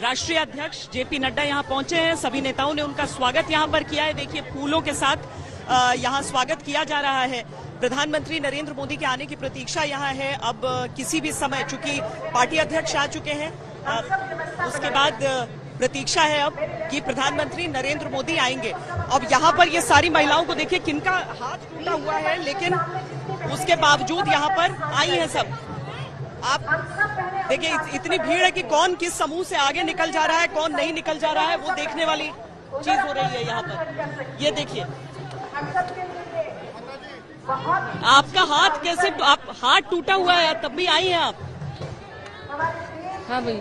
राष्ट्रीय अध्यक्ष जेपी नड्डा यहाँ पहुँचे हैं। सभी नेताओं ने उनका स्वागत यहाँ पर किया है। देखिए, फूलों के साथ यहाँ स्वागत किया जा रहा है। प्रधानमंत्री नरेंद्र मोदी के आने की प्रतीक्षा यहाँ है। अब किसी भी समय, चूँकि पार्टी अध्यक्ष आ चुके हैं उसके बाद प्रतीक्षा है अब कि प्रधानमंत्री नरेंद्र मोदी आएँगे। अब यहाँ पर ये सारी महिलाओं को देखिए, किनका हाथ टूटा हुआ है, लेकिन उसके बावजूद यहाँ पर आई हैं सब। आप देखिए इतनी भीड़ है कि कौन किस समूह से आगे निकल जा रहा है कौन नहीं निकल जा रहा है वो देखने वाली चीज़ हो रही है यहाँ पर। ये देखिए। आपका हाथ कैसे आप हाथ टूटा हुआ है तब भी आई हैं आप। हाँ भाई।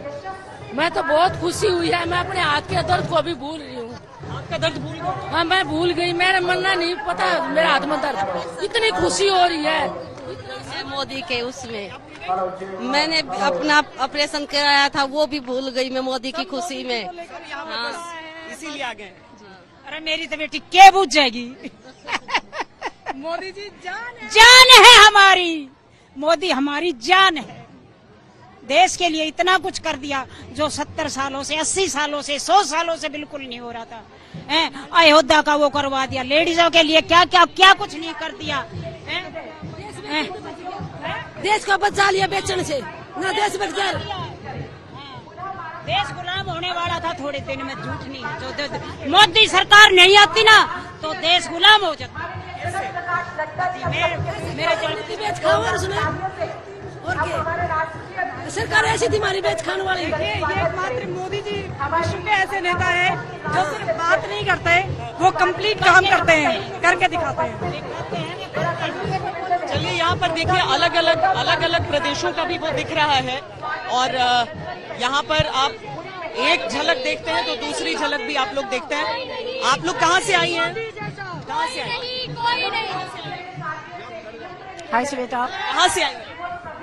मैं तो बहुत खुशी हुई है मैं अपने हाथ के दर्द को अभी भूल रही हूँ। आपका दर्द भूल गए? हाँ मैं भूल गई मेरा मरना नहीं पता मेरा हाथ में दर्द। इतनी खुशी हो रही है। मोदी के उसमें। मैंने अपना ऑपरेशन कराया था वो भी भूल गई मैं मोदी की खुशी में। हाँ। इसीलिए आ गए अरे मेरी तो बेटी क्या बुझ जाएगी? मोदी जी जान है। जान है हमारी। मोदी हमारी जान है। देश के लिए इतना कुछ कर दिया जो सत्तर सालों से अस्सी सालों से सौ सालों से बिल्कुल नहीं हो रहा था। हैं? अयोध्या का वो करवा दिया। लेडीजों के लिए क्या क्या क्या कुछ नहीं कर दिया। हैं? हैं? देश को बचा लिया बेचने से। ना देश बच गया। देश गुलाम होने वाला था थोड़े दिन में झूठ नहीं है। जो मोदी सरकार नहीं आती ना तो देश गुलाम हो जाता। मेरे बेच खाओ और उसमें और क्या? सरकार ऐसी थी हमारी बेच खाने वाली। ये एकमात्र मोदी जी विश्व के ऐसे नेता है जो सिर्फ़ बात नहीं करते वो कंप्लीट काम करते हैं करके दिखाते हैं। चलिए यहाँ पर देखिए अलग अलग अलग अलग प्रदेशों का भी वो दिख रहा है। और यहाँ पर आप एक झलक देखते हैं तो दूसरी झलक भी आप लोग देखते हैं। आप लोग कहाँ से आई हैं? कहाँ से आई हाय श्वेता कहाँ से आई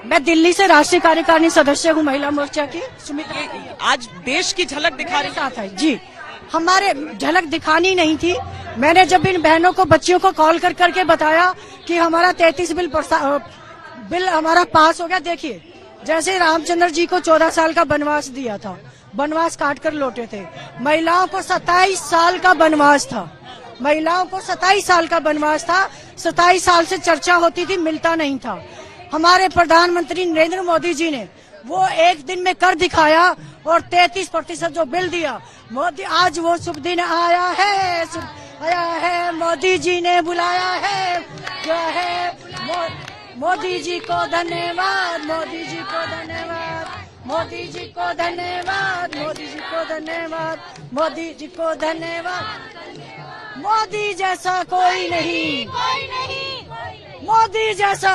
मैं दिल्ली से राष्ट्रीय कार्यकारिणी सदस्य हूँ महिला मोर्चा की। सुमित्रा ये आज देश की झलक दिखा रही साथ है जी। हमारे झलक दिखानी नहीं थी। मैंने जब इन बहनों को, बच्चियों को कॉल कर करके बताया कि हमारा तैतीस बिल बिल हमारा पास हो गया, देखिए, जैसे रामचंद्र जी को चौदह साल का वनवास दिया था, वनवास काट कर लौटे थे, महिलाओं को सत्ताईस साल का वनवास था, महिलाओं को सत्ताईस साल का वनवास था, सत्ताईस साल से चर्चा होती थी, मिलता नहीं था। हमारे प्रधानमंत्री नरेंद्र मोदी जी ने वो एक दिन में कर दिखाया और 33 प्रतिशत जो बिल दिया, मोदी, आज वो शुभ दिन आया है, शुभ आया है मोदी जी ने बुलाया है। जो है? मो, मोदी जी को धन्यवाद मोदी जी को धन्यवाद मोदी जी को धन्यवाद मोदी जी को धन्यवाद मोदी जी को धन्यवाद। मोदी जैसा कोई नहीं। मोदी जैसा